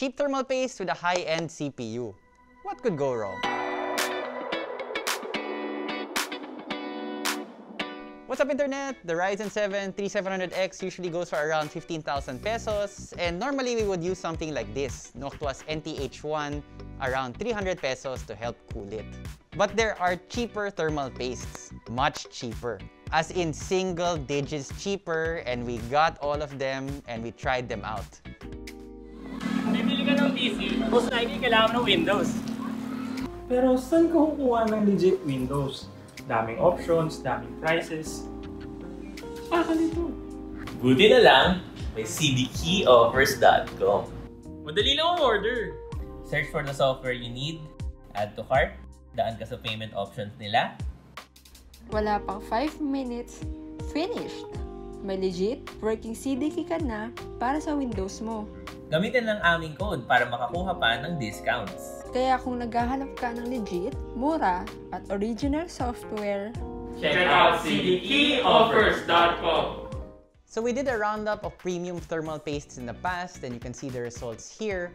Cheap thermal paste with a high-end CPU. What could go wrong? What's up internet? The Ryzen 7 3700X usually goes for around 15,000 pesos and normally we would use something like this, Noctua's NTH1, around 300 pesos to help cool it. But there are cheaper thermal pastes, much cheaper. As in single digits cheaper and we got all of them and we tried them out. Ka ng PC, most likely kailangan ng Windows. Pero saan ka kukuha ng legit Windows? Daming options, daming prices. Baka nito. Buti na lang, may cdkeyoffers.com. Madali lang ang order. Search for the software you need, add to cart, daan ka sa payment options nila, Wala pang 5 minutes, finished! May legit working CDK ka na para sa Windows mo. gamitin ang aming code para makakuha pa ng discounts. Kaya kung naghahanap ka ng legit, mura, at original software, Check out cdkeyoffers.com. So we did a roundup of premium thermal pastes in the past and you can see the results here.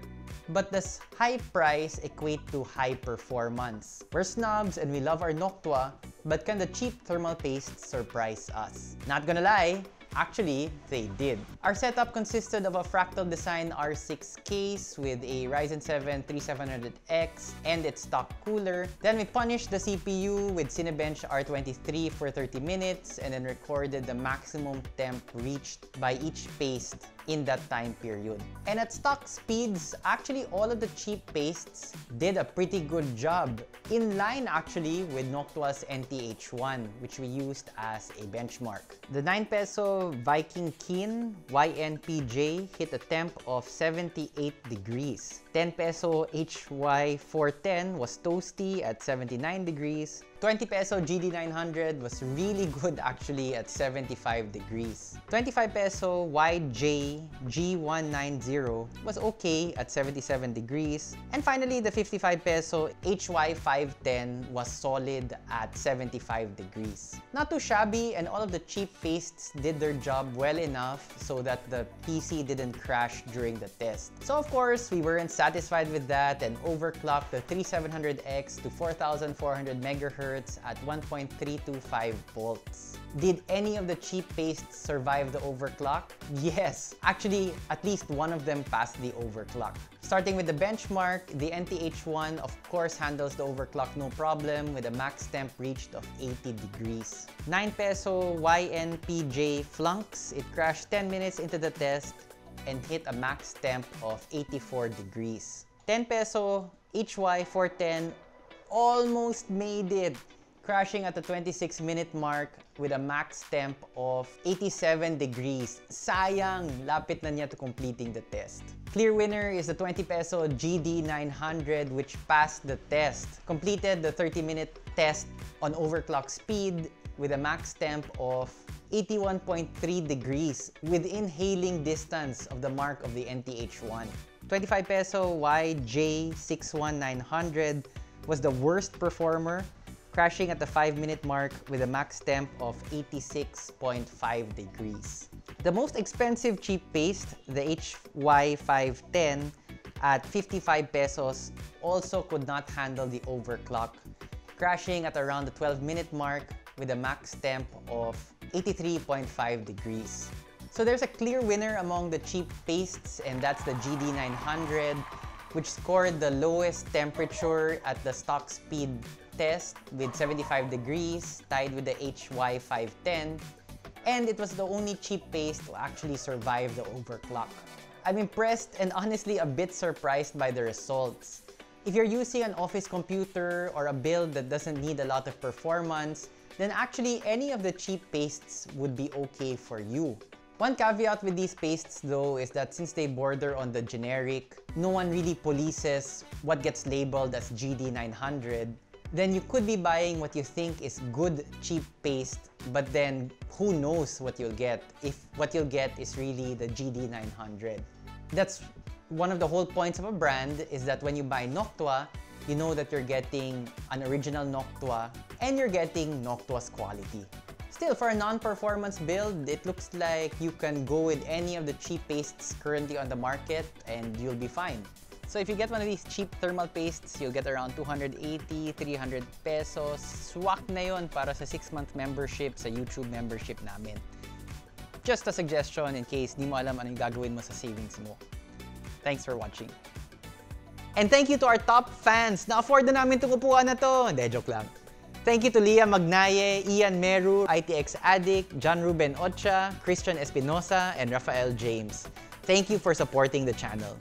But does high price equate to high performance? We're snobs and we love our Noctua, but can the cheap thermal pastes surprise us? Not gonna lie, Actually, they did. Our setup consisted of a fractal design R6 case with a Ryzen 7 3700X and its stock cooler. Then we punished the CPU with Cinebench R23 for 30 minutes and then recorded the maximum temp reached by each paste in that time period. And at stock speeds, actually all of the cheap pastes did a pretty good job. In line actually with Noctua's NTH1, which we used as a benchmark. The 9 peso Viking Keen YNPJ hit a temp of 78 degrees. 10 peso HY410 was toasty at 79 degrees. 20 peso GD900 was really good actually at 75 degrees. 25 peso YJ G190 was okay at 77 degrees. And finally, the 55 peso HY510 was solid at 75 degrees. Not too shabby and all of the cheap pastes did their job well enough so that the PC didn't crash during the test. So of course, we weren't satisfied with that and overclocked the 3700X to 4400 megahertz at 1.325 volts. Did any of the cheap pastes survive the overclock? Yes, actually at least one of them passed the overclock. Starting with the benchmark, the NTH1 of course handles the overclock no problem with a max temp reached of 80 degrees. 9 peso YNPJ Flunks, it crashed 10 minutes into the test and hit a max temp of 84 degrees. 10 peso HY410 almost made it, crashing at the 26 minute mark with a max temp of 87 degrees. Sayang, lapit na niya to completing the test. Clear winner is the 20 peso GD900 which passed the test. Completed the 30 minute test on overclock speed with a max temp of 81.3 degrees within hailing distance of the mark of the NTH1. 25 peso YJ-G190 was the worst performer, crashing at the 5 minute mark with a max temp of 86.5 degrees. The most expensive cheap paste, the HY510 at 55 pesos, also could not handle the overclock, crashing at around the 12 minute mark with a max temp of 83.5 degrees. So there's a clear winner among the cheap pastes and that's the GD900 which scored the lowest temperature at the stock speed test with 75 degrees tied with the HY510 and it was the only cheap paste to actually survive the overclock. I'm impressed and honestly a bit surprised by the results. If you're using an office computer or a build that doesn't need a lot of performance, then actually any of the cheap pastes would be okay for you. One caveat with these pastes though is that since they border on the generic, no one really polices what gets labeled as GD900, then you could be buying what you think is good cheap paste, but then who knows what you'll get if what you'll get is really the GD900. That's one of the whole points of a brand is that when you buy Noctua, you know that you're getting an original Noctua and you're getting Noctua's quality. Still, for a non-performance build, it looks like you can go with any of the cheap pastes currently on the market and you'll be fine. So if you get one of these cheap thermal pastes, you'll get around 280, 300 pesos. Swak na yon para sa 6-month membership sa YouTube membership namin. Just a suggestion in case di mo alam ano yung gagawin mo sa savings mo. Thanks for watching. And thank you to our top fans. Na-afford na namin itong upuan na to. Hindi, joke lang. Thank you to Leah Magnaye, Ian Meru, ITX Addict, John Ruben Ocha, Christian Espinosa, and Rafael James. Thank you for supporting the channel.